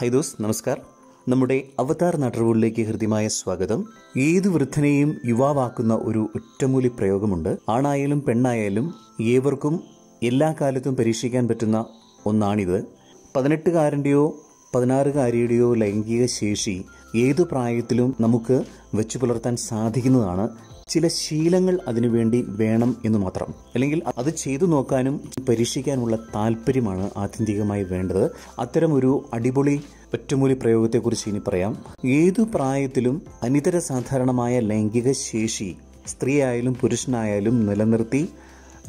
ഹൈദോസ് നമസ്കാർ. നമ്മുടെ അവതാർ നാട്ടുകളിലേക്ക് ഹൃദ്യമായ സ്വാഗതം. ഏത് വൃദ്ധനെയും യുവാവാക്കുന്ന ഒരു ഒറ്റമൂലി പ്രയോഗമുണ്ട്. ആണായാലും പെണ്ണായാലും ഏവർക്കും എല്ലാ കാലത്തും പരീക്ഷിക്കാൻ പറ്റുന്ന ഒന്നാണിത്. പതിനെട്ടുകാരന്റെയോ പതിനാറുകാരിയുടെയോ ലൈംഗിക ശേഷി ഏതു പ്രായത്തിലും നമുക്ക് വെച്ചു പുലർത്താൻ സാധിക്കുന്നതാണ് ചില ശീലങ്ങൾ അതിനുവേണ്ടി വേണം എന്ന് മാത്രം. അല്ലെങ്കിൽ അത് ചെയ്തു നോക്കാനും പരീക്ഷിക്കാനുള്ള താല്പര്യമാണ് ആത്യന്തികമായി വേണ്ടത്. അത്തരം ഒരു അടിപൊളി ഒറ്റമൂലി പ്രയോഗത്തെക്കുറിച്ച് ഇനി പറയാം. ഏതു പ്രായത്തിലും അനിതര സാധാരണമായ ലൈംഗിക ശേഷി സ്ത്രീയായാലും പുരുഷനായാലും നിലനിർത്തി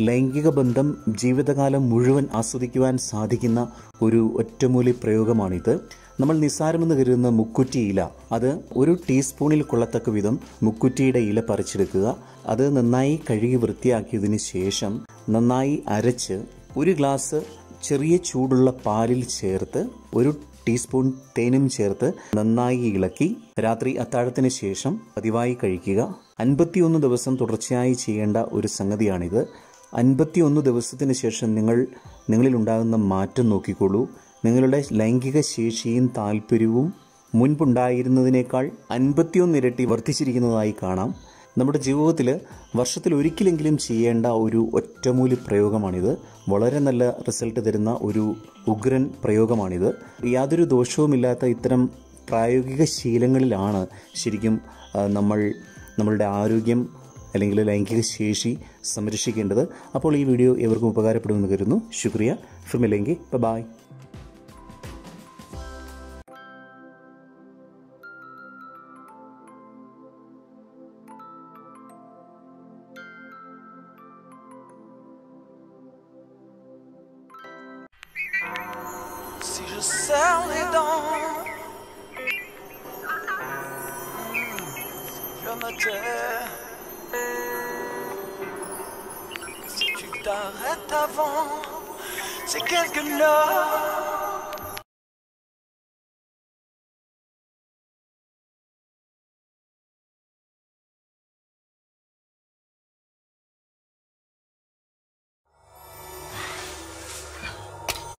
ലൈംഗിക ബന്ധം ജീവിതകാലം മുഴുവൻ ആസ്വദിക്കുവാൻ സാധിക്കുന്ന ഒരു ഒറ്റമൂലി പ്രയോഗമാണിത്. നമ്മൾ നിസ്സാരമെന്ന് കരുതുന്ന മുക്കുറ്റി ഇല അത് ഒരു ടീസ്പൂണിൽ കൊള്ളത്തക്ക വിധം മുക്കുറ്റിയുടെ ഇല പറിച്ചെടുക്കുക. അത് നന്നായി കഴുകി വൃത്തിയാക്കിയതിന് ശേഷം നന്നായി അരച്ച് ഒരു ഗ്ലാസ് ചെറിയ ചൂടുള്ള പാലിൽ ചേർത്ത് ഒരു ടീസ്പൂൺ തേനും ചേർത്ത് നന്നായി ഇളക്കി രാത്രി അത്താഴത്തിന് ശേഷം പതിവായി കഴിക്കുക. അൻപത്തിയൊന്ന് ദിവസം തുടർച്ചയായി ചെയ്യേണ്ട ഒരു സംഗതിയാണിത്. അൻപത്തിയൊന്ന് ദിവസത്തിന് ശേഷം നിങ്ങൾ നിങ്ങളിലുണ്ടാകുന്ന മാറ്റം നോക്കിക്കോളൂ നിങ്ങളുടെ ലൈംഗിക ശേഷിയും താല്പര്യവും മുൻപുണ്ടായിരുന്നതിനേക്കാൾ അൻപത്തിയൊന്ന് ഇരട്ടി വർദ്ധിച്ചിരിക്കുന്നതായി കാണാം. നമ്മുടെ ജീവിതത്തിൽ വർഷത്തിൽ ഒരിക്കലെങ്കിലും ചെയ്യേണ്ട ഒരു ഒറ്റമൂലി പ്രയോഗമാണിത്. വളരെ നല്ല റിസൾട്ട് തരുന്ന ഒരു ഉഗ്രൻ പ്രയോഗമാണിത്. യാതൊരു ദോഷവുമില്ലാത്ത ഇത്തരം പ്രായോഗിക ശീലങ്ങളിലാണ് ശരിക്കും നമ്മൾ നമ്മളുടെ ആരോഗ്യം അല്ലെങ്കിൽ ലൈംഗിക ശേഷി സംരക്ഷിക്കേണ്ടത്. അപ്പോൾ ഈ വീഡിയോ എവർക്കും ഉപകാരപ്പെടുമെന്ന് കരുതുന്നു. ശുക്രിയ. Bye bye. Si je serre les dents, je me tais. Si tu t'arrêtes avant, c'est quelque chose.